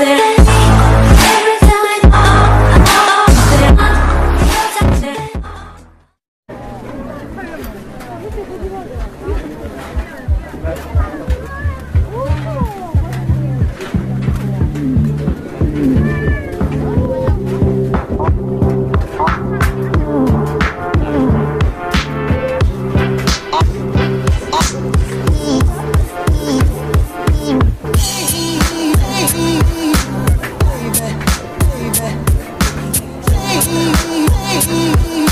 hacer. me.